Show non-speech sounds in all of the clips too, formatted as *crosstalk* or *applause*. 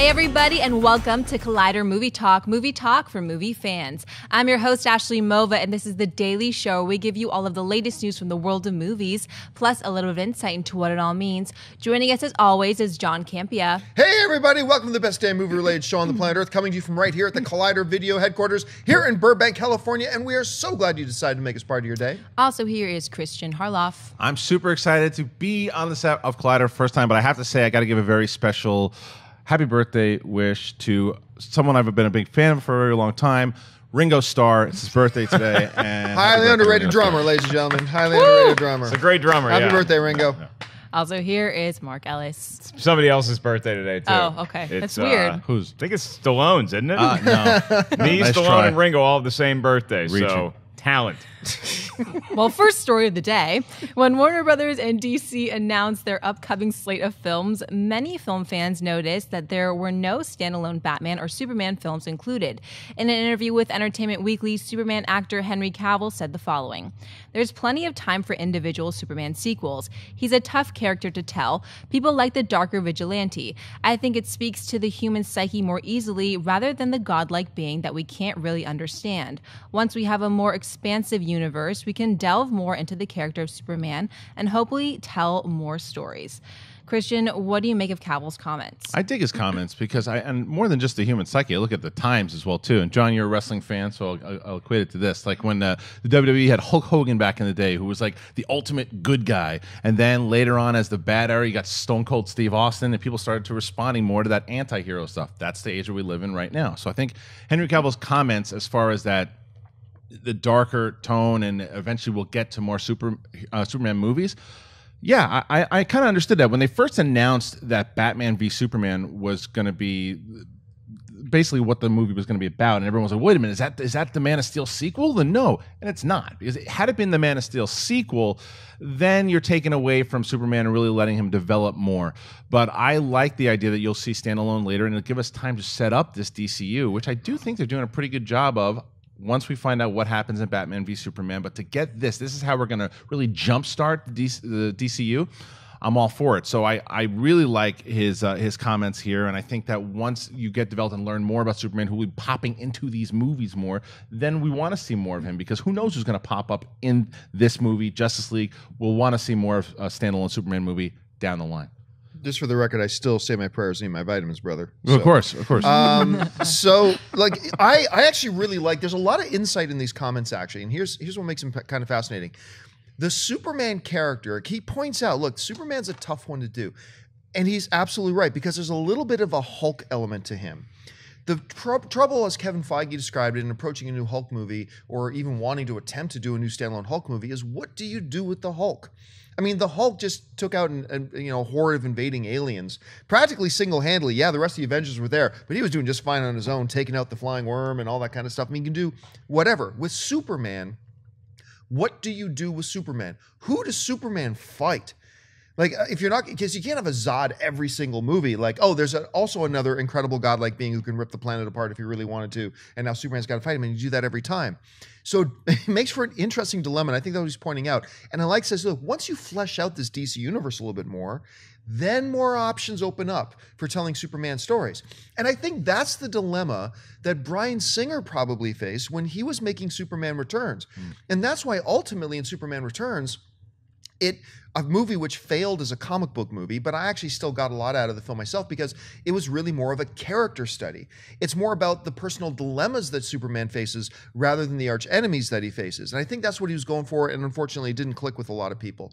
Hey, everybody, and welcome to Collider Movie Talk, movie talk for movie fans. I'm your host, Ashley Mova, and this is the daily show where we give you all of the latest news from the world of movies, plus a little bit of insight into what it all means. Joining us, as always, is John Campea. Hey, everybody, welcome to the best damn movie related show on the planet Earth, coming to you from right here at the Collider Video headquarters here in Burbank, California. And we are so glad you decided to make us part of your day. Also, here is Kristian Harloff. I'm super excited to be on the set of Collider first time, but I have to say I got to give a very special happy birthday wish to someone I've been a big fan of for a very long time. Ringo Starr. It's his birthday today, *laughs* and Highly underrated Ringo drummer, Starr. ladies and gentlemen. Highly underrated drummer. It's a great drummer. Happy yeah. birthday, Ringo. Also, here is Mark Ellis. Somebody else's birthday today too. Oh, okay. That's weird. Who's? I think it's Stallone's, isn't it? Uh, no. *laughs* *laughs* Me, Nice Stallone, try. and Ringo all have the same birthday. Reaching. So talent. Well, first story of the day. When Warner Brothers and DC announced their upcoming slate of films, many film fans noticed that there were no standalone Batman or Superman films included. In an interview with Entertainment Weekly, Superman actor Henry Cavill said the following There's plenty of time for individual Superman sequels. He's a tough character to tell. People like the darker vigilante. I think it speaks to the human psyche more easily rather than the godlike being that we can't really understand. Once we have a more expansive universe, we can delve more into the character of Superman and hopefully tell more stories. Kristian, what do you make of Cavill's comments? I dig his comments because I, and more than just the human psyche, I look at the times as well too. And John, you're a wrestling fan, so I'll, I'll, equate it to this: like when uh, the WWE had Hulk Hogan back in the day, who was like the ultimate good guy, and then later on, as the bad era, you got Stone Cold Steve Austin, and people started to responding more to that anti-hero stuff. That's the age we live in right now. So I think Henry Cavill's comments, as far as that the darker tone, and eventually we'll get to more super uh, Superman movies. Yeah, I, I kind of understood that when they first announced that Batman v Superman was going to be basically what the movie was going to be about, and everyone was like, "Wait a minute, is that is that the Man of Steel sequel?" Then no, and it's not because it, had it been the Man of Steel sequel, then you're taking away from Superman and really letting him develop more. But I like the idea that you'll see standalone later, and it'll give us time to set up this DCU, which I do think they're doing a pretty good job of once we find out what happens in Batman v Superman. But to get this, this is how we're going to really jumpstart the, DC, the DCU. I'm all for it. So I, I really like his uh, his comments here, and I think that once you get developed and learn more about Superman, who will be popping into these movies more, then we want to see more of him because who knows who's going to pop up in this movie, Justice League. We'll want to see more of a standalone Superman movie down the line. Just for the record, I still say my prayers and eat my vitamins, brother. of So- course, of course. Um, *laughs* so like I, I actually really like there's a lot of insight in these comments actually and here's here's what makes them kind of fascinating the superman character he points out look superman's a tough one to do and he's absolutely right because there's a little bit of a hulk element to him the tr- trouble, as Kevin Feige described it, in approaching a new Hulk movie, or even wanting to attempt to do a new standalone Hulk movie, is what do you do with the Hulk? I mean, the Hulk just took out an, you know horde of invading aliens practically single handedly. Yeah, the rest of the Avengers were there, but he was doing just fine on his own, taking out the flying worm and all that kind of stuff. I mean, he can do whatever with Superman. What do you do with Superman? Who does Superman fight? Like, uh, if you're not, because you can't have a Zod every single movie. Like, oh, there's a, also another incredible godlike being who can rip the planet apart if he really wanted to, and now Superman's got to fight him, and you do that every time. So *laughs* it makes for an interesting dilemma. And I think that's what he's pointing out. And I like says, look, once you flesh out this DC universe a little bit more, then more options open up for telling Superman stories. And I think that's the dilemma that Bryan Singer probably faced when he was making Superman Returns. Hmm. And that's why ultimately in Superman Returns, it a movie which failed as a comic book movie, but I actually still got a lot out of the film myself because it was really more of a character study. It's more about the personal dilemmas that Superman faces rather than the arch enemies that he faces. And I think that's what he was going for, and unfortunately, it didn't click with a lot of people.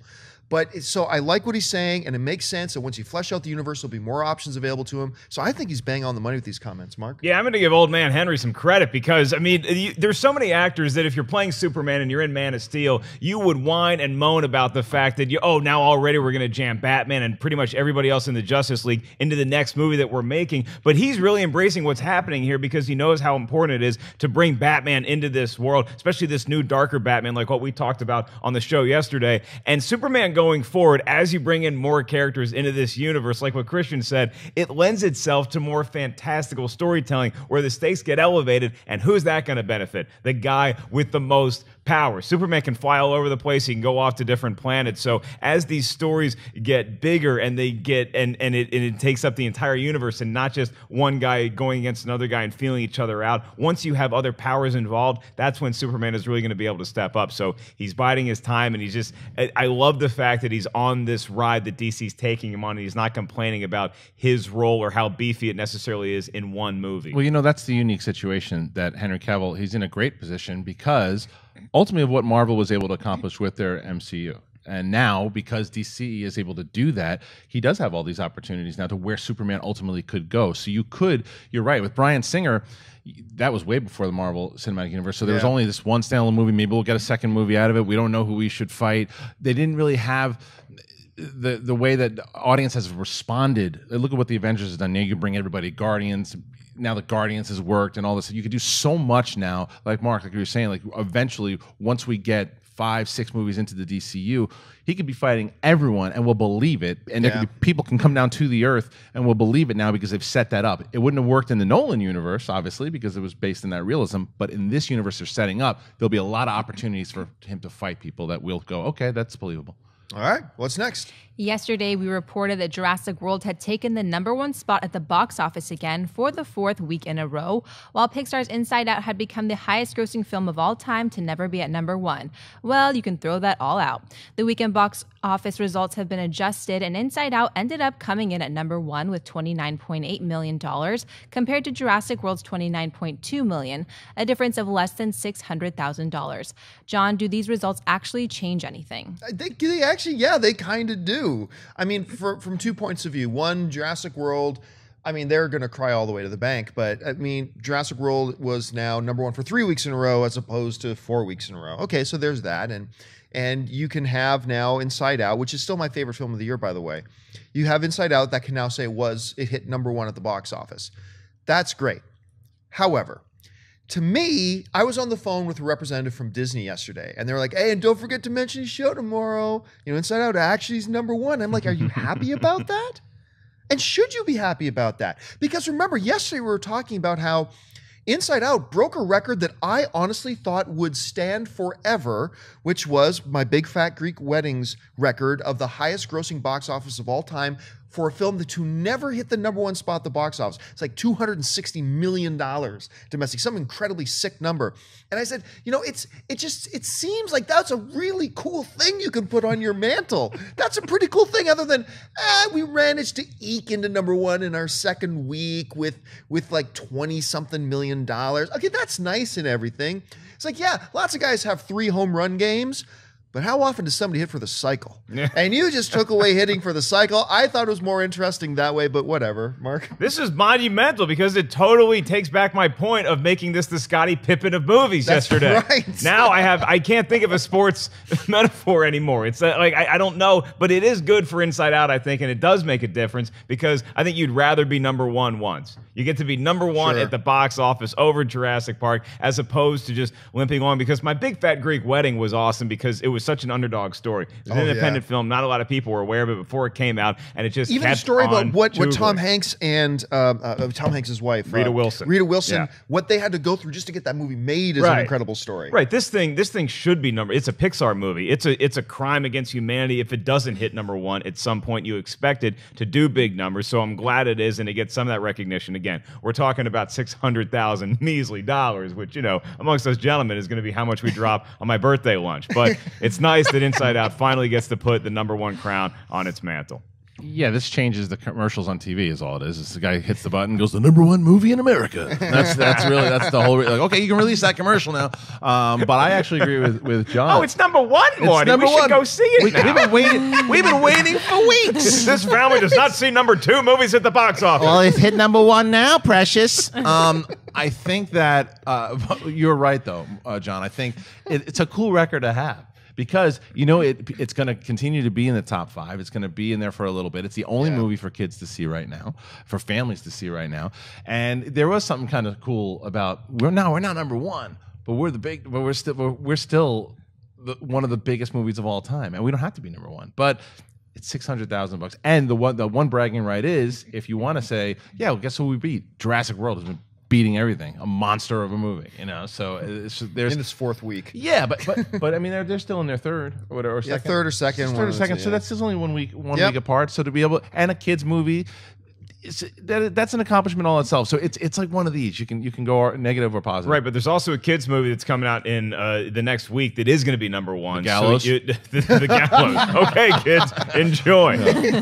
But so I like what he's saying, and it makes sense. And once you flesh out the universe, there'll be more options available to him. So I think he's bang on the money with these comments, Mark. Yeah, I'm going to give old man Henry some credit because I mean, you, there's so many actors that if you're playing Superman and you're in Man of Steel, you would whine and moan about the fact that you, oh, now already we're going to jam Batman and pretty much everybody else in the Justice League into the next movie that we're making. But he's really embracing what's happening here because he knows how important it is to bring Batman into this world, especially this new darker Batman, like what we talked about on the show yesterday. And Superman going forward, as you bring in more characters into this universe, like what Kristian said, it lends itself to more fantastical storytelling where the stakes get elevated. And who's that going to benefit? The guy with the most power. Superman can fly all over the place. He can go off to different planets. So as these stories get bigger and they get and and it, and it takes up the entire universe and not just one guy going against another guy and feeling each other out. Once you have other powers involved, that's when Superman is really going to be able to step up. So he's biding his time, and he's just. I, I love the fact that he's on this ride that DC's taking him on, and he's not complaining about his role or how beefy it necessarily is in one movie. Well, you know, that's the unique situation that Henry Cavill, he's in a great position because ultimately of what Marvel was able to accomplish with their MCU. And now, because DC is able to do that, he does have all these opportunities now to where Superman ultimately could go. So you could, you're right, with Bryan Singer, that was way before the Marvel Cinematic Universe. So there was only this one standalone movie. Maybe we'll get a second movie out of it. We don't know who we should fight. They didn't really have the the way that the audience has responded. Look at what the Avengers has done. Now you bring everybody Guardians. Now the Guardians has worked and all this. You could do so much now. Like Mark, like you were saying, like eventually once we get five, six movies into the DCU, he could be fighting everyone and we'll believe it. And Yeah. be people can come down to the earth and we'll believe it now because they've set that up. It wouldn't have worked in the Nolan universe, obviously, because it was based in that realism. But in this universe they're setting up, there'll be a lot of opportunities for him to fight people that will go, okay, that's believable. All right, what's next? Yesterday, we reported that Jurassic World had taken the number one spot at the box office again for the fourth week in a row, while Pixar's Inside Out had become the highest grossing film of all time to never be at number one. Well, you can throw that all out. The weekend box office results have been adjusted, and Inside Out ended up coming in at number one with $29.8 million, compared to Jurassic World's 29.2 million, a difference of less than $600,000. John, do these results actually change anything? I think they actually, yeah, they kind of do. I mean, for, from two points of view. One, Jurassic World. I mean, they're going to cry all the way to the bank, but I mean, Jurassic World was now number one for three weeks in a row as opposed to four weeks in a row. Okay, so there's that, and and you can have now Inside Out, which is still my favorite film of the year, by the way. You have Inside Out that can now say was it hit number one at the box office. That's great. However, to me, I was on the phone with a representative from Disney yesterday, and they were like, "Hey, and don't forget to mention his show tomorrow. You know, Inside Out actually is number one." I'm like, "Are you happy *laughs* about that?" And should you be happy about that? Because remember, yesterday we were talking about how Inside Out broke a record that I honestly thought would stand forever, which was my Big Fat Greek Weddings record of the highest grossing box office of all time for a film that to never hit the number one spot at the box office. It's like $260 million domestic, some incredibly sick number. And I said, you know, it's it just it seems like that's a really cool thing you can put on your mantle. That's a pretty cool thing, other than ah, we managed to eke into number one in our second week with with like 20 something million dollars. Okay, that's nice and everything. It's like, yeah, lots of guys have three home run games. But how often does somebody hit for the cycle? and you just took away hitting for the cycle. I thought it was more interesting that way, but whatever, Mark. This is monumental because it totally takes back my point of making this the Scottie Pippen of movies That's yesterday. right. *laughs* Now I have I can't think of a sports *laughs* metaphor anymore. It's uh, like I, I don't know, but it is good for Inside Out, I think, and it does make a difference because I think you'd rather be number one once. You get to be number one Sure. at the box office over Jurassic Park as opposed to just limping on. Because my Big Fat Greek Wedding was awesome because it was such an underdog story. It's an Oh, yeah. independent film. Not a lot of people were aware of it before it came out, and it just Even the story about what, what Tom. Hanks and um, uh, uh, Tom Hanks' wife, Rita uh, Wilson. Rita Wilson, Yeah. what they had to go through just to get that movie made is an incredible story. Right. This thing, this thing should be number. It's a Pixar movie. It's a it's a crime against humanity if it doesn't hit number one at some point. You expect it to do big numbers, so I'm glad it is, and it gets some of that recognition. Again, we're talking about six hundred thousand *laughs* measly dollars, which you know, amongst us gentlemen, is going to be how much we drop on my birthday lunch. But *laughs* it's nice that Inside Out finally gets to put the number one crown on its mantle. Yeah, this changes the commercials on TV. Is all it is. It's the guy hits the button, goes the number one movie in America. That's that's really that's the whole. Like, okay, you can release that commercial now. Um, but I actually agree with with John. Oh, it's number one, Morty. number we should one. go see it We, now. have been waiting. We've been waiting for weeks. *laughs* this family does not see number two movies at the box office. Well, it's hit number one now, precious. Um, I think that uh, *laughs* you're right, though, uh, John. I think it, it's a cool record to have because you know it, it's going to continue to be in the top five. It's going to be in there for a little bit. It's the only movie for kids to see right now, for families to see right now. And there was something kind of cool about we're now we're not number one, but we're the big, but we're still we're, we're still the, one of the biggest movies of all time, and we don't have to be number one, but. It's six hundred thousand bucks, and the one the one bragging right is if you want to say, yeah, well, guess who we beat? Jurassic World has been beating everything, a monster of a movie. You know, so uh, it's, there's in its fourth week. yeah, but but *laughs* but I mean they're they're still in their third or whatever. Or Yeah, second. third or second, third or second. So that's just only one week one Yep. week apart. So to be able and a kids movie. It's, that, that's an accomplishment all itself. So it's it's like one of these. You can you can go negative or positive. Right, but there's also a kids movie that's coming out in uh, the next week that is going to be number one. The Gallows? So you- *laughs* the, the gallows. okay, kids, enjoy.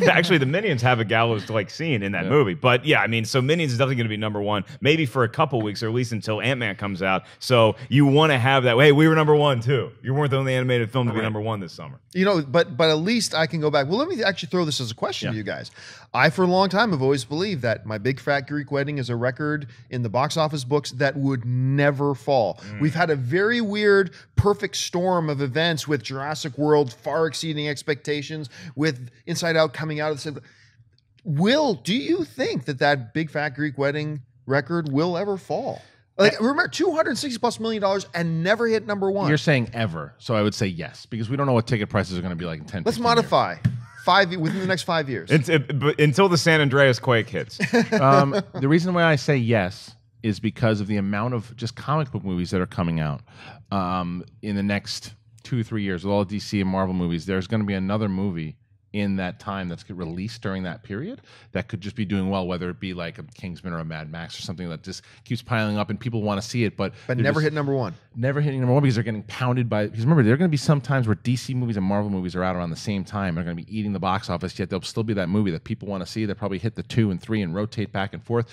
Actually, the Minions have a gallows like scene in that movie. But yeah, I mean, so Minions is definitely going to be number one, maybe for a couple weeks or at least until Ant Man comes out. So you want to have that. Hey, we were number one too. You weren't the only animated film to be number one this summer. You know, but but at least I can go back. Well, let me actually throw this as a question to you guys. I, for a long time, have always believed that my Big Fat Greek Wedding is a record in the box office books that would never fall. Mm. We've had a very weird, perfect storm of events with Jurassic World far exceeding expectations, with Inside Out coming out of the same. Will, do you think that that Big Fat Greek Wedding record will ever fall? Like, remember, two hundred sixty plus million dollars and never hit number one. You're saying ever, so I would say yes because we don't know what ticket prices are going to be like in ten. Let's 15 years. Modify five within the next five years. Until, but until the San Andreas quake hits. um, *laughs* the reason why I say yes is because of the amount of just comic book movies that are coming out um, in the next two three years with all DC and Marvel movies. There's going to be another movie in that time that's released during that period that could just be doing well, whether it be like a Kingsman or a Mad Max or something that just keeps piling up and people want to see it, but but never hit number one. never hitting number one because they're getting pounded by. Because remember, there are going to be some times where DC movies and Marvel movies are out around the same time. They're going to be eating the box office. Yet there'll still be that movie that people want to see. They probably hit the two and three and rotate back and forth.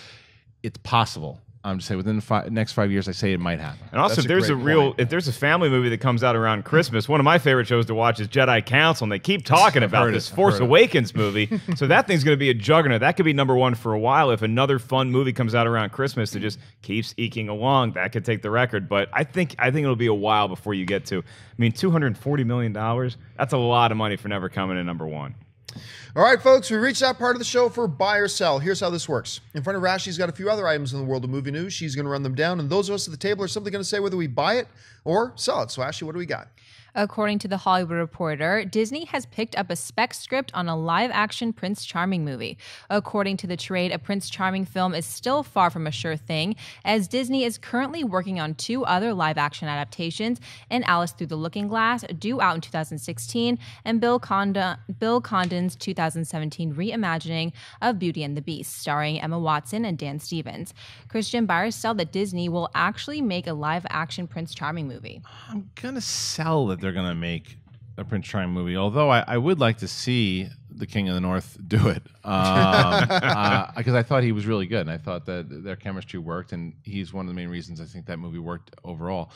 It's possible. I'm just saying within the fi- next five years, I say it might happen. And also, That's if there's a great real, point. if there's a family movie that comes out around Christmas, one of my favorite shows to watch is Jedi Council, and they keep talking about this it. Force. Awakens movie. *laughs* so that thing's going to be a juggernaut. That could be number one for a while. If another fun movie comes out around Christmas that just keeps eking along, that could take the record. But I think, I think it'll be a while before you get to. I mean, 240 million dollars. That's a lot of money for never coming in number one. All right, folks, we reached that part of the show for buy or sell. Here's how this works. In front of Rash, she's got a few other items in the world of movie news. She's going to run them down, and those of us at the table are simply going to say whether we buy it or sell it. So, Ashley, what do we got? According to the Hollywood Reporter, Disney has picked up a spec script on a live action Prince Charming movie. According to the trade, a Prince Charming film is still far from a sure thing, as Disney is currently working on two other live action adaptations in Alice Through the Looking Glass, due out in 2016, and Bill, Condon, Bill Condon's 2017 reimagining of Beauty and the Beast, starring Emma Watson and Dan Stevens. Kristian buyers sell that Disney will actually make a live action Prince Charming movie. I'm gonna sell that they're gonna make a Prince Charming movie. Although I, I would like to see the King of the North do it *laughs* because I thought he was really good, and I thought that their chemistry worked, and he's one of the main reasons I think that movie worked overall.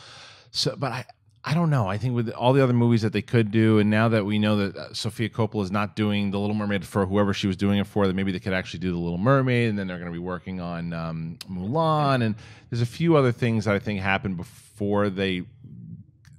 So, but I. I don't know. I think with all the other movies that they could do, and now that we know that uh, Sofia Coppola is not doing The Little Mermaid for whoever she was doing it for, that maybe they could actually do The Little Mermaid, and then they're going to be working on um, Mulan, and there's a few other things that I think happened before they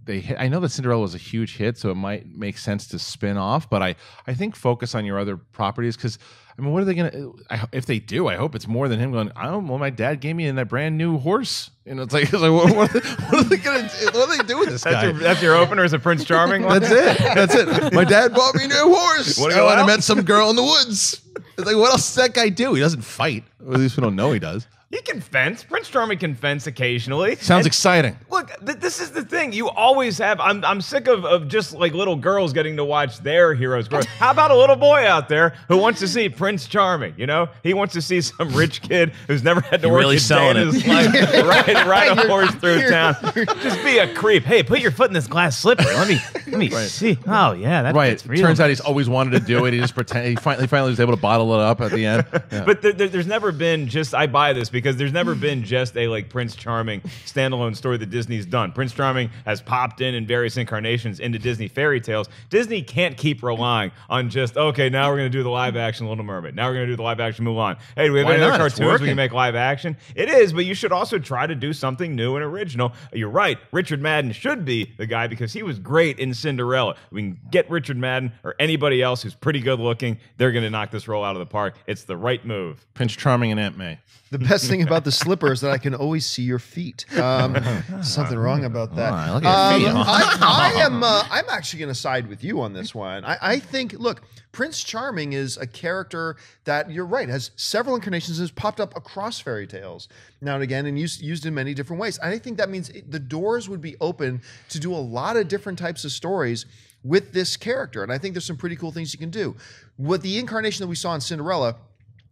they hit, I know that Cinderella was a huge hit, so it might make sense to spin off. But I, I think focus on your other properties because I mean, what are they gonna? I, if they do, I hope it's more than him going. I don't. Well, my dad gave me in that brand new horse. and it's like, *laughs* it's like what, what, are they, what are they gonna? do? What are they do with this That's guy? your, that's your opener as a Prince Charming one? That's it. That's it. *laughs* My dad bought me a new horse. Wanna Oh, and I met some girl in the woods. It's like, what else does that guy do? He doesn't fight. Or at least we don't know he does. He can fence. Prince Charming can fence occasionally. Sounds And- exciting. Look, th- this is the thing. You always have. I'm, I'm sick of, of just like little girls getting to watch their heroes grow. How about a little boy out there who wants to see Prince Charming? You know, he wants to see some rich kid who's never had to You're work really a day selling in it. his life, *laughs* ride, ride a You're- horse through you're- town. Just be a creep. Hey, put your foot in this glass slipper. Let me let me see. Oh yeah, that Right. fits It real turns out he's always wanted to do it. He just pretend. He finally, finally was able to bottle it up at the end. *laughs* Yeah. But there, there- there's never been just I buy this because there's never been just a like Prince Charming standalone story that Disney's done. Prince Charming has popped in in various incarnations into Disney fairy tales. Disney can't keep relying on just okay. Now we're going to do the live action Little Mermaid. Now we're going to do the live action Mulan. Hey, do we have Why any other not? It's cartoons we working. can make live action? It is, but you should also try to do something new and original. You're right. Richard Madden should be the guy because he was great in Cinderella. We can get Richard Madden or anybody else who's pretty good looking. They're going to knock this role out of the park. It's the right move. Prince Charming and Aunt May. The best thing about the slipper is that I can always see your feet. Um, something wrong about that. Oh, look at your Um. I, *laughs* I am. Uh, I'm actually going to side with you on this one. I, I think. Look, Prince Charming is a character that you're right has several incarnations. Has popped up across fairy tales now and again, and used used in many different ways. I think that means it, the doors would be open to do a lot of different types of stories with this character, and I think there's some pretty cool things you can do. With the incarnation that we saw in Cinderella.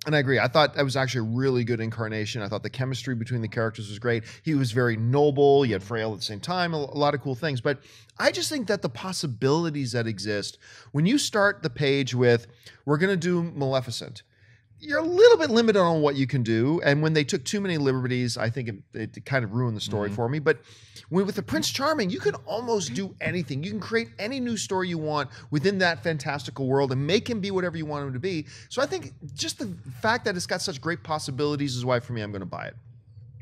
And I agree. I thought that was actually a really good incarnation. I thought the chemistry between the characters was great. He was very noble, yet frail at the same time. A, lot of cool things. But I just think that the possibilities that exist when you start the page with, we're going to do Maleficent, you're a little bit limited on what you can do. And when they took too many liberties, I think it, it kind of ruined the story mm-hmm. for me. But when, with the Prince Charming, you can almost do anything. You can create any new story you want within that fantastical world and make him be whatever you want him to be. So I think just the fact that it's got such great possibilities is why, for me, I'm going to buy it.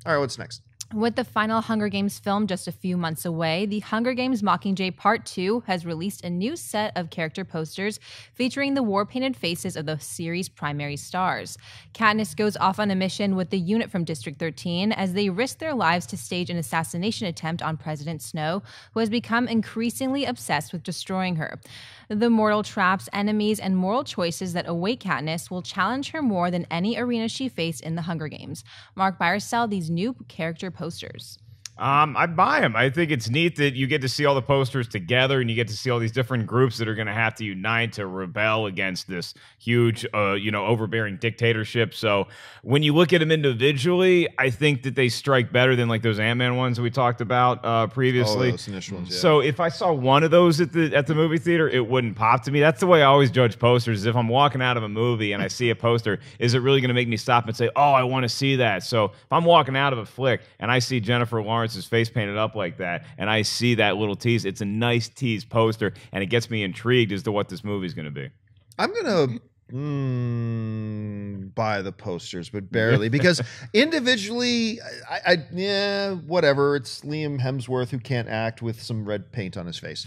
All right, what's next? With the final Hunger Games film just a few months away, the Hunger Games Mockingjay Part 2 has released a new set of character posters featuring the war painted faces of the series' primary stars. Katniss goes off on a mission with the unit from District 13 as they risk their lives to stage an assassination attempt on President Snow, who has become increasingly obsessed with destroying her. The mortal traps, enemies, and moral choices that await Katniss will challenge her more than any arena she faced in the Hunger Games. Mark Byers these new character posters posters. Um, I buy them. I think it's neat that you get to see all the posters together, and you get to see all these different groups that are going to have to unite to rebel against this huge, uh, you know, overbearing dictatorship. So when you look at them individually, I think that they strike better than like those Ant Man ones that we talked about uh, previously. Oh, those initial ones, yeah. So if I saw one of those at the at the movie theater, it wouldn't pop to me. That's the way I always judge posters. Is if I'm walking out of a movie and I see a poster, is it really going to make me stop and say, "Oh, I want to see that"? So if I'm walking out of a flick and I see Jennifer Lawrence's face painted up like that, and I see that little tease, it's a nice tease poster, and it gets me intrigued as to what this movie's going to be. I'm gonna mm, buy the posters, but barely because *laughs* individually, I, I yeah, whatever. It's Liam Hemsworth who can't act with some red paint on his face.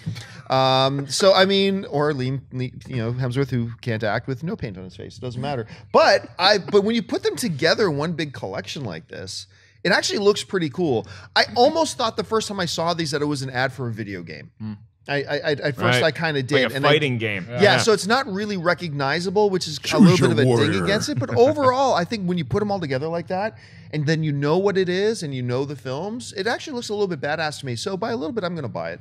Um, so I mean, or Liam, you know, Hemsworth who can't act with no paint on his face. It doesn't matter. But I, but when you put them together in one big collection like this. It actually looks pretty cool. I almost thought the first time I saw these that it was an ad for a video game. Hmm. I, I, I at first Right. I kind of did. Like a and I- fighting game. yeah, so it's not really recognizable, which is a little bit of a warrior. ding against it. But *laughs* overall, I think when you put them all together like that, and then you know what it is, and you know the films, it actually looks a little bit badass to me. So by a little bit, I'm going to buy it.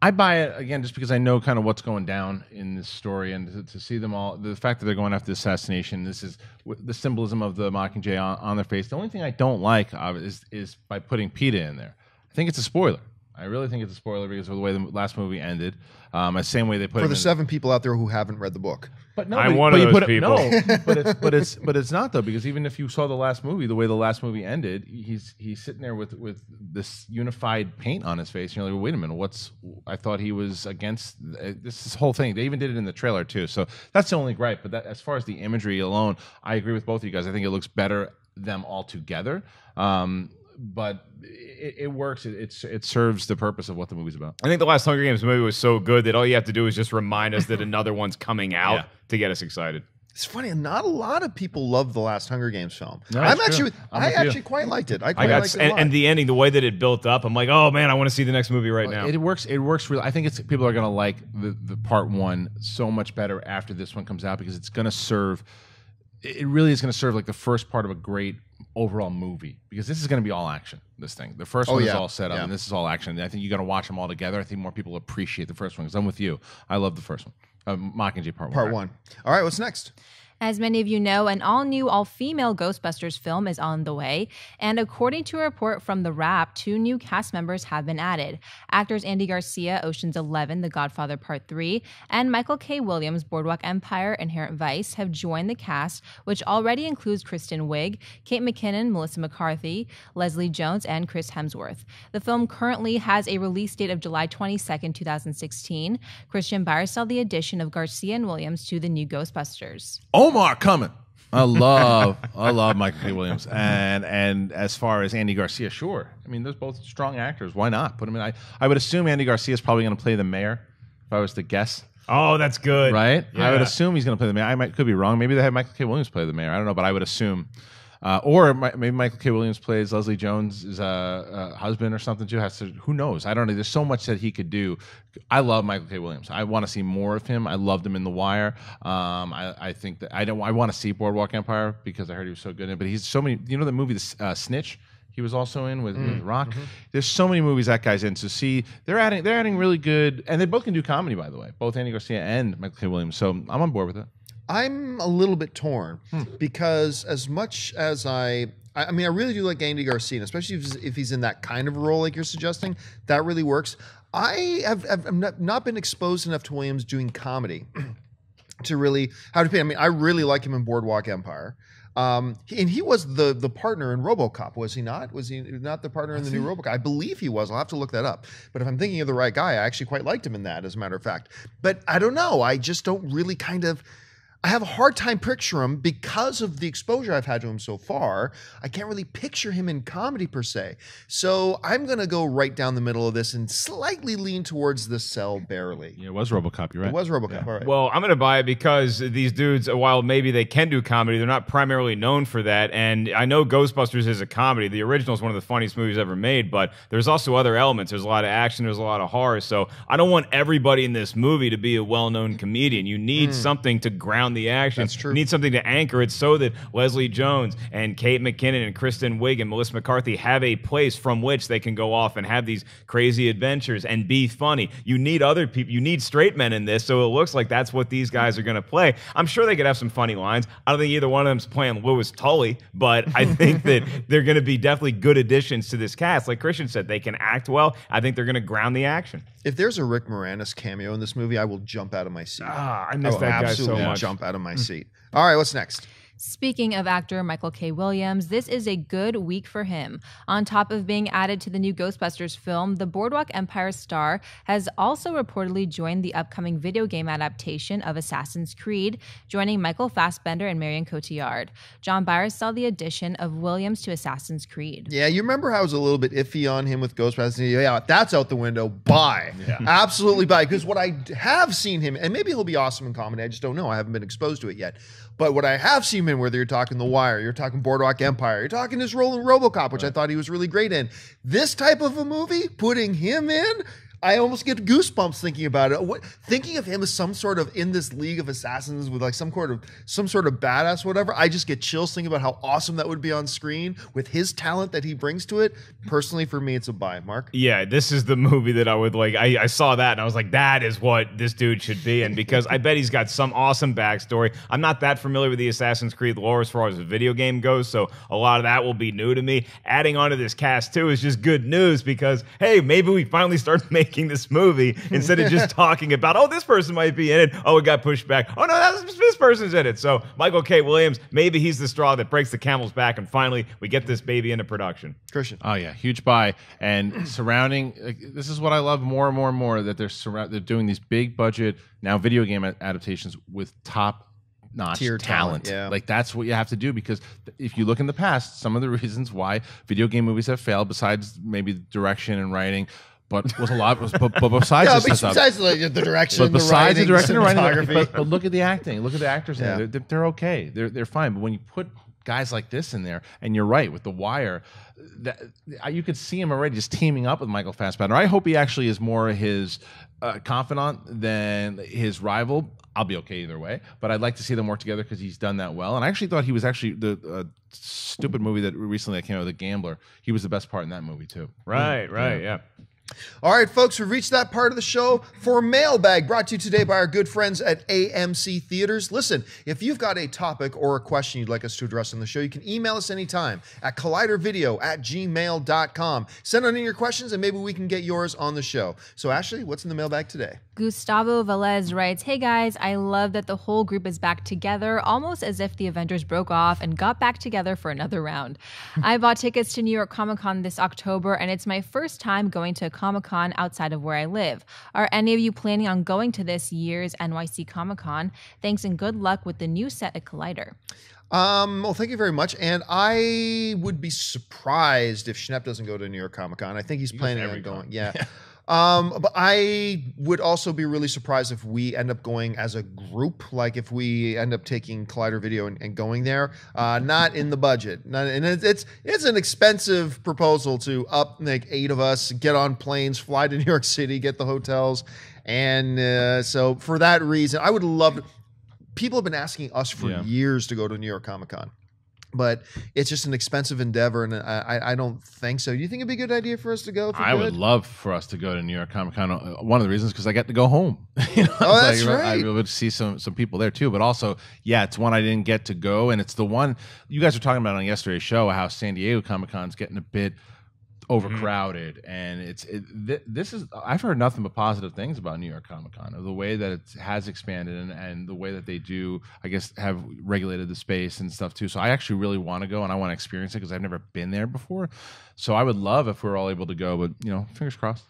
I buy it again just because I know kind of what's going down in this story, and to, to see them all, the fact that they're going after the assassination, this is the symbolism of the Mockingjay on, on their face. The only thing I don't like it is is by putting Peeta in there. I think it's a spoiler. I really think it's a spoiler because of the way the last movie ended. Um, the same way they put For him the in- seven people out there who haven't read the book, But no, I'm but, one but of you those put it, people. No, *laughs* but it's but it's but it's not though because even if you saw the last movie, the way the last movie ended, he's he's sitting there with with this unified paint on his face. And you're like, wait a minute, what's? I thought he was against uh, this, this whole thing. They even did it in the trailer too. So that's the only gripe. But that, as far as the imagery alone, I agree with both of you guys. I think it looks better them all together. Um, but it, it works. It, it's it serves the purpose of what the movie's about. I think the last Hunger Games movie was so good that all you have to do is just remind us that *laughs* another one's coming out Yeah. to get us excited. it's funny. Not a lot of people love the last Hunger Games film. No, I'm true. actually, I'm I with you. actually quite liked it. I I got liked it a and, lot. and the ending, the way that it built up, I'm like, oh man, I want to see the next movie right now. It works. It works really. I think it's people are going to like the, the part one so much better after this one comes out because it's going to serve. It really is going to serve like the first part of a great overall movie because this is going to be all action. This thing, the first Oh, one is all set up, Yeah. and this is all action. And I think you got to watch them all together. I think more people appreciate the first one because I'm with you. I love the first one. Uh, Mockingjay Part One. part one. All right, what's next? As many of you know, an all new, all female Ghostbusters film is on the way. And according to a report from The Wrap, two new cast members have been added. Actors Andy Garcia, Ocean's 11, The Godfather Part 3, and Michael K. Williams, Boardwalk Empire, Inherent Vice, have joined the cast, which already includes Kristen Wiig, Kate McKinnon, Melissa McCarthy, Leslie Jones, and Chris Hemsworth. The film currently has a release date of July 22, 2016. Kristian saw the addition of Garcia and Williams to the new Ghostbusters. Oh, Omar coming. I love, I love Michael K. Williams, and and as far as Andy Garcia, sure. I mean, they're both strong actors. Why not put them in? I, I would assume Andy Garcia is probably going to play the mayor If I was to guess, Oh, that's good. right? I would assume he's going to play the mayor. I might could be wrong. Maybe they have Michael K. Williams play the mayor. I don't know, but I would assume. Uh, or maybe Michael K. Williams plays Leslie Jones' uh, uh, husband or something too. Has to. Who knows? I don't know. There's so much that he could do. I love Michael K. Williams. I want to see more of him. I loved him in The Wire. Um, I, I think that I don't. I want to see Boardwalk Empire because I heard he was so good in it. But he's so many. You know the movie The uh, Snitch. He was also in with, with Rock. There's so many movies that guy's in. So see, they're adding they're adding really good, and they both can do comedy, by the way. Both Andy Garcia and Michael K. Williams. So I'm on board with it. I'm a little bit torn because as much as I, I mean, I really do like Andy Garcia, especially if, he's- if he's in that kind of role like you're suggesting. That really works. I have, have have not, not been exposed enough to Williams doing comedy *clears throat* to really how to pay. I mean, I really like him in Boardwalk Empire. Um, and he was the the partner in RoboCop, was he not? Was he not the partner in the new RoboCop? I believe he was. I'll have to look that up. But if I'm thinking of the right guy, I actually quite liked him in that, as a matter of fact. But I don't know. I just don't really kind of. I have a hard time picture him because of the exposure I've had to him so far. I can't really picture him in comedy per se. So I'm going to go right down the middle of this and slightly lean towards the cell barely. Yeah, it was RoboCop. You're right. It was RoboCop. All right. Well, I'm going to buy it because these dudes, while maybe they can do comedy, they're not primarily known for that. And I know Ghostbusters is a comedy. The original is one of the funniest movies ever made, but there's also other elements. There's a lot of action, there's a lot of horror. So I don't want everybody in this movie to be a well known comedian. You need hmm. something to ground the action. That's true. You need something to anchor it so that Leslie Jones and Kate McKinnon and Kristen Wiig and Melissa McCarthy have a place from which they can go off and have these crazy adventures and be funny. You need other people. You need straight men in this, so it looks like that's what these guys are going to play. I'm sure they could have some funny lines. I don't think either one of them's playing Louis Tully, but I think that *laughs* they're going to be definitely good additions to this cast. Like Kristian said, they can act well. I think they're going to ground the action. If there's a Rick Moranis cameo in this movie, I will jump out of my seat. Ah, I I miss will that guy so absolutely much. jump out of my seat. All right, what's next? Speaking of actor Michael K. Williams, this is a good week for him. On top of being added to the new Ghostbusters film, the Boardwalk Empire star has also reportedly joined the upcoming video game adaptation of Assassin's Creed, joining Michael Fassbender and Marion Cotillard. John Byers saw the addition of Williams to Assassin's Creed. Yeah, you remember how I was a little bit iffy on him with Ghostbusters? Yeah, that's out the window. Bye. Absolutely bye. Because what I have seen him, and maybe he'll be awesome in comedy, I just don't know. I haven't been exposed to it yet. But what I have seen him in, whether you're talking The Wire, you're talking Boardwalk Empire, you're talking his role in Robocop, which I thought he was really great in. This type of a movie, putting him in, I almost get goosebumps thinking about it. What, thinking of him as some sort of in this league of assassins with like some sort of some sort of badass, whatever. I just get chills thinking about how awesome that would be on screen with his talent that he brings to it. Personally, for me, it's a buy. Mark. Yeah, this is the movie that I would like. I, I saw that and I was like, that is what this dude should be. And because I bet he's got some awesome backstory. I'm not that familiar with the Assassin's Creed lore as far as the video game goes, so a lot of that will be new to me. Adding on to this cast too is just good news because hey, maybe we finally start *laughs* making this movie instead of just *laughs* talking about oh this person might be in it. Oh, it got pushed back. Oh no, that's, this person's in it. So Michael K. Williams, maybe he's the straw that breaks the camel's back, and finally we get this baby into production. Kristian. Oh yeah, huge buy. And *clears throat* surrounding like, this is what I love more and more and more that they're surround they're doing these big budget now video game adaptations with top notch Tier talent. talent, yeah. Like that's what you have to do because if you look in the past, some of the *laughs* reasons why video game movies have failed, besides maybe direction and writing, but was a lot was but, but besides Yeah, this but stuff, besides like, the direction, but besides the, the direction and writing, but, but look at the acting. Look at the actors. Yeah. They're, they're okay. They're they're fine. But when you put guys like this in there, and you're right with the Wire, that you could see him already just teaming up with Michael Fassbender. I hope he actually is more his uh, confidant than his rival. I'll be okay either way, but I'd like to see them work together because he's done that well. And I actually thought he was actually the uh, stupid movie that recently that came out, The Gambler. He was the best part in that movie too. Right, right, yeah. All right, folks, we've reached that part of the show for Mailbag, brought to you today by our good friends at AMC Theaters. Listen, if you've got a topic or a question you'd like us to address on the show, you can email us anytime at collidervideo at gmail.com. Send on in your questions and maybe we can get yours on the show. So, Ashley, what's in the mailbag today? Gustavo Velez writes, Hey guys, I love that the whole group is back together, almost as if the Avengers broke off and got back together for another round. *laughs* I bought tickets to New York Comic Con this October, and it's my first time going to a Comic Con outside of where I live. Are any of you planning on going to this year's NYC Comic Con? Thanks and good luck with the new set at Collider. Um, well, thank you very much. And I would be surprised if Schnepp doesn't go to New York Comic Con. I think he's planning on going. con. Yeah. *laughs* Um, but I would also be really surprised if we end up going as a group, like if we end up taking Collider Video and, and going there. Uh, not in the budget, not, and it's, it's it's an expensive proposal to up like eight of us, get on planes, fly to *laughs* New York City, get the hotels, and uh, so for that reason, I would love. To, people have been asking us for Yeah. years to go to New York Comic Con. But it's just an expensive endeavor, and I, I- don't think so. Do you think it'd be a good idea for us to go? I would love for us to go to New York Comic Con. Uh, One of the reasons because I get to go home. *laughs* you know, Oh, that's I, right. I would see some some people there too. But also, yeah, it's one I didn't get to go, and it's the one you guys were talking about on yesterday's show how San Diego Comic Con's getting a bit Mm-hmm. overcrowded and it's it, th- this is i've heard nothing but positive things about new york comic con of the way that it has expanded and, and the way that they do i guess have regulated the space and stuff too. So i actually really want to go and i want to experience it because i've never been there before. So i would love if we are all able to go but you know fingers crossed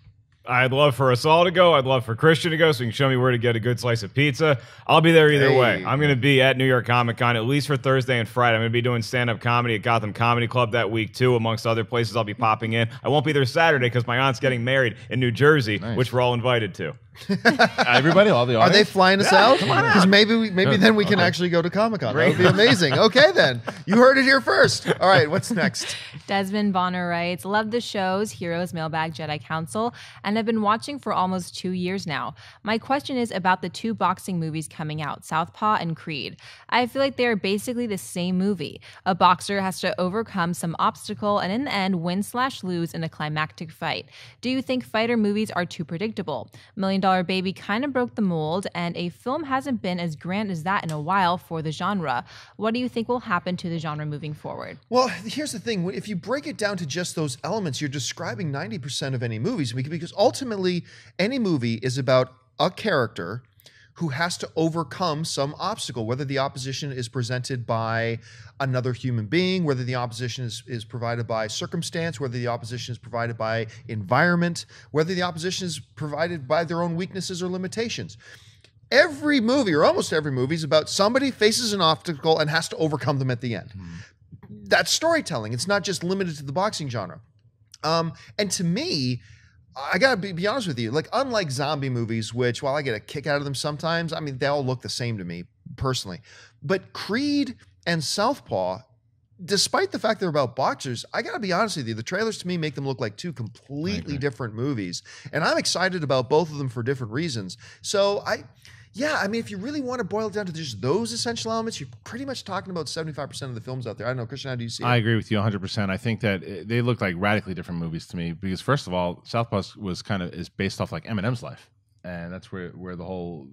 I'd love for us all to go. I'd love for Kristian to go so he can show me where to get a good slice of pizza. I'll be there either Hey. way. I'm going to be at New York Comic Con at least for Thursday and Friday. I'm going to be doing stand up comedy at Gotham Comedy Club that week too, amongst other places I'll be popping in. I won't be there Saturday because my aunt's getting married in New Jersey, Nice. which we're all invited to. *laughs* everybody all the Are they flying us out? Because maybe we, maybe then we can actually go to Comic Con. That would be *laughs* amazing. Okay, then you heard it here first. All right, what's next? Desmond Bonner writes, Love the shows, Heroes, Mailbag, Jedi Council, and have been watching for almost two years now. My question is about the two boxing movies coming out, Southpaw and Creed. I feel like they are basically the same movie. A boxer has to overcome some obstacle and in the end win slash lose in a climactic fight. Do you think fighter movies are too predictable? Million Dollar Baby kind of broke the mold, and a film hasn't been as grand as that in a while for the genre. What do you think will happen to the genre moving forward? Well, here's the thing. If you break it down to just those elements, you're describing 90% of any movies because ultimately, any movie is about a character who has to overcome some obstacle, whether the opposition is presented by another human being, whether the opposition is, is provided by circumstance, whether the opposition is provided by environment, whether the opposition is provided by their own weaknesses or limitations. Every movie, or almost every movie, is about somebody faces an obstacle and has to overcome them at the end that's storytelling. It's not just limited to the boxing genre. Um, and to me, I gotta be, be honest with you. Like, unlike zombie movies, which while I get a kick out of them sometimes, I mean they all look the same to me personally. But Creed and Southpaw, despite the fact they're about boxers, I gotta be honest with you. The trailers to me make them look like two completely different movies, and I'm excited about both of them for different reasons. So I. Yeah, I mean, if you really want to boil it down to just those essential elements, you're pretty much talking about 75% of the films out there. I don't know, Kristian, how do you see it? I agree with you 100%. I think that uh, they look like radically different movies to me because first of all, Southpaw was kind of is based off like Eminem's life. And that's where, where the whole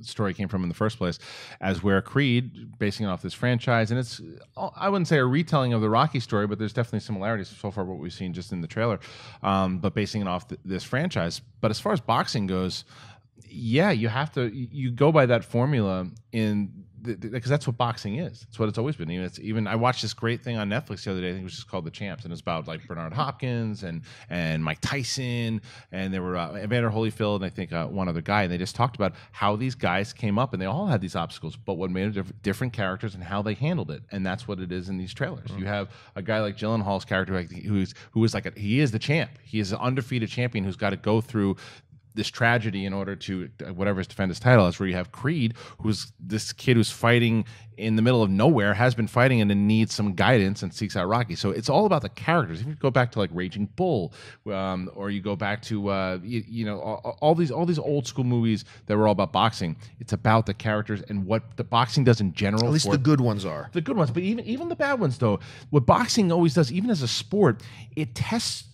story came from in the first place, as where Creed, basing it off this franchise, and it's I wouldn't say a retelling of the Rocky story, but there's definitely similarities so far what we've seen just in the trailer, um, but basing it off th- this franchise. But as far as boxing goes, yeah, you have to you go by that formula in because that's what boxing is. It's what it's always been. Even it's even I watched this great thing on Netflix the other day. I think it was just called The Champs, and it's about like Bernard Hopkins and and Mike Tyson, and there were uh, Evander Holyfield and I think uh, one other guy, and they just talked about how these guys came up, and they all had these obstacles, but what made them diff- different characters and how they handled it, and that's what it is in these trailers. You have a guy like Gyllenhaal's character who's who is like a, he is the champ. He is an undefeated champion who's got to go through this tragedy in order to uh, whatever his defend his title is where you have creed who's this kid who's fighting in the middle of nowhere has been fighting and then needs some guidance and seeks out rocky so it's all about the characters if you go back to like raging bull um, or you go back to uh, you, you know all, all these all these old school movies that were all about boxing it's about the characters and what the boxing does in general At least for the good ones are. the good ones, but even even the bad ones though. What boxing always does, even as a sport, it tests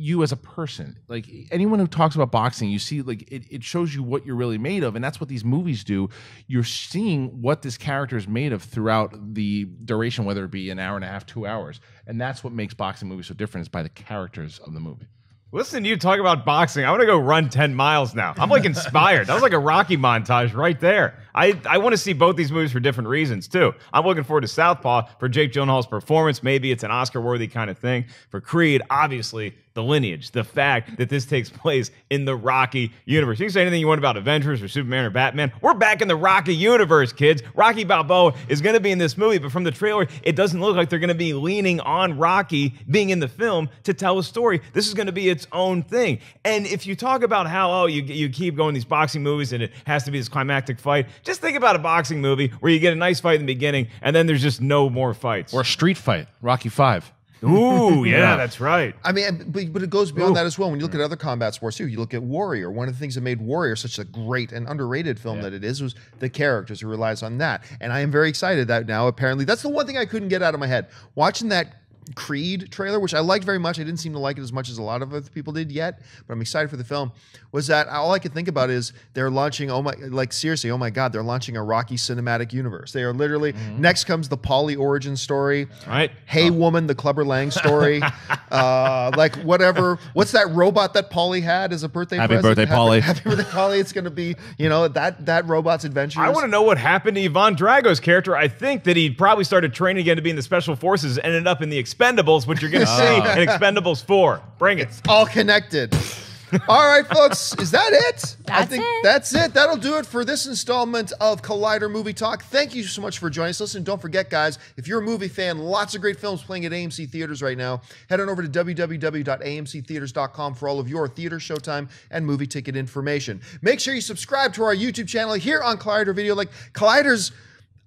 you as a person. Like anyone who talks about boxing, you see like it, it shows you what you're really made of, and that's what these movies do. You're seeing what this character is made of throughout the duration, whether it be an hour and a half, two hours, and that's what makes boxing movies so different is by the characters of the movie. Listen to you talk about boxing. I want to go run 10 miles now. I'm like inspired. that was like a Rocky montage right there. I, I want to see both these movies for different reasons, too. I'm looking forward to Southpaw for Jake Gyllenhaal's performance. Maybe it's an Oscar worthy kind of thing. For Creed, obviously, the lineage, the fact that this takes place in the Rocky universe. You can say anything you want about Avengers or Superman or Batman. We're back in the Rocky universe, kids. Rocky Balboa is going to be in this movie, but from the trailer, it doesn't look like they're going to be leaning on Rocky being in the film to tell a story. This is going to be its own thing. And if you talk about how, oh, you, you keep going these boxing movies and it has to be this climactic fight, just think about a boxing movie where you get a nice fight in the beginning and then there's just no more fights. Or a street fight, Rocky Five. Ooh, *laughs* yeah, that's right. I mean, but, but it goes beyond that as well. When you look at mm. other combat sports too, you look at Warrior. One of the things that made Warrior such a great and underrated film that it is was the characters. It relies on that, and I am very excited that now apparently that's the one thing I couldn't get out of my head watching that. Creed trailer, which I liked very much. I didn't seem to like it as much as a lot of other people did yet, but I'm excited for the film. Was that all I could think about is they're launching, oh my, like seriously, oh my God, they're launching a Rocky cinematic universe. They are literally, next comes the Paulie origin story. Right. Hey Woman, the Clubber Lang story. *laughs* uh, like whatever. What's that robot that Paulie had as a birthday Happy present? birthday, Paulie. Happy birthday, Paulie. It's going to be, you know, that that robot's adventure. I want to know what happened to Ivan Drago's character. I think that he probably started training again to be in the special forces, and ended up in the Expendables, which you're going *laughs* to see oh. in Expendables 4. Bring it. It's all connected. All right, folks, is that it? I That's think it. that's it. That'll do it for this installment of Collider Movie Talk. Thank you so much for joining us. Listen, don't forget, guys, if you're a movie fan, lots of great films playing at AMC theaters right now. Head on over to www.amctheaters.com for all of your theater, showtime, and movie ticket information. Make sure you subscribe to our YouTube channel here on Collider Video. Like Collider's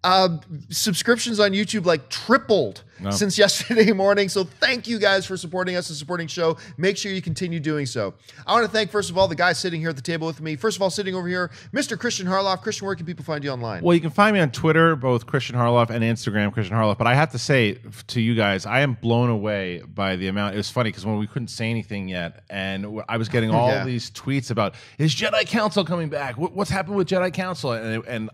uh, subscriptions on YouTube like tripled since *laughs* yesterday morning. So thank you guys for supporting us and supporting show. Make sure you continue doing so. I want to thank first of all the guys sitting here at the table with me. First of all, sitting over here, Mr. Kristian Harloff. Kristian, where can people find you online? Well, you can find me on Twitter, both Kristian Harloff and Instagram, Kristian Harloff. But I have to say to you guys, I am blown away by the amount. It was funny because when we couldn't say anything yet, and I was getting *laughs* all Yeah. these tweets about is Jedi Council coming back? What's happened with Jedi Council? And, and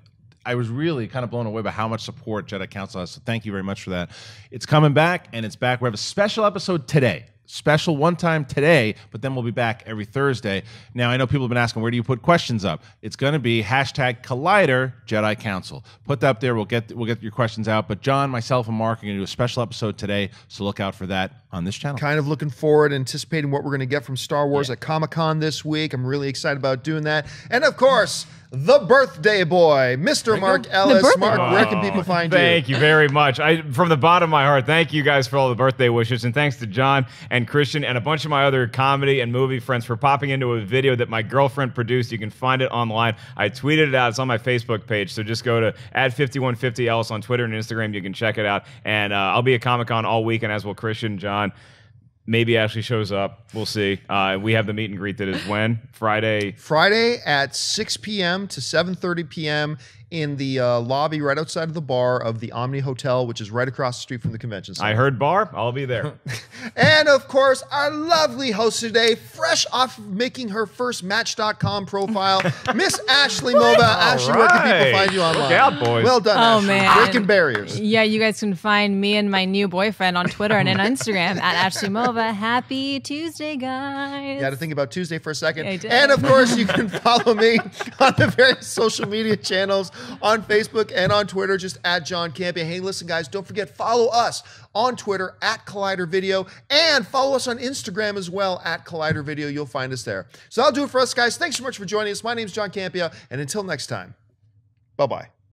I was really kind of blown away by how much support Jedi Council has. So thank you very much for that. It's coming back, and it's back. We have a special episode today. Special one time today, but then we'll be back every Thursday. Now, I know people have been asking, where do you put questions up? It's going to be hashtag Collider Jedi Council. Put that up there. We'll get we'll get your questions out. But John, myself, and Mark are going to do a special episode today, so look out for that on this channel. kind of looking forward, anticipating what we're going to get from Star Wars at Comic Con this week. I'm really excited about doing that. And of course, the birthday boy, Mr. Mark Ellis. Mark, boy. where can people find you? Thank you very much. I, from the bottom of my heart, thank you guys for all the birthday wishes, and thanks to John and Kristian and a bunch of my other comedy and movie friends for popping into a video that my girlfriend produced. You can find it online. I tweeted it out. It's on my Facebook page, so just go to at 5150 Ellis on Twitter and Instagram. You can check it out, and uh, I'll be at Comic Con all weekend, as will Kristian, John. Maybe Ashley shows up. We'll see. Uh, we have the meet and greet that is when Friday. Friday at 6 p.m. to 7:30 p.m. in the uh, lobby right outside of the bar of the Omni Hotel, which is right across the street from the convention center. I heard bar. I'll be there. *laughs* And of course, our lovely host today, fresh off making her first Match.com profile, *laughs* Miss Ashley Mova. Ashley, where can people find you Look online? out, boys. Well done, Oh, Ashley. man. Breaking barriers. Yeah, you guys can find me and my new boyfriend on Twitter and on Instagram at Ashley Mova. Happy Tuesday, guys. You had to think about Tuesday for a second. I did. And of course, you can follow me on the various social media channels on Facebook and on Twitter, just at John Campea. Hey, listen, guys, don't forget, follow us on Twitter at Collider Video and follow us on Instagram as well at Collider Video. You'll find us there. So that'll do it for us, guys. Thanks so much for joining us. My name is John Campea, and until next time, bye bye.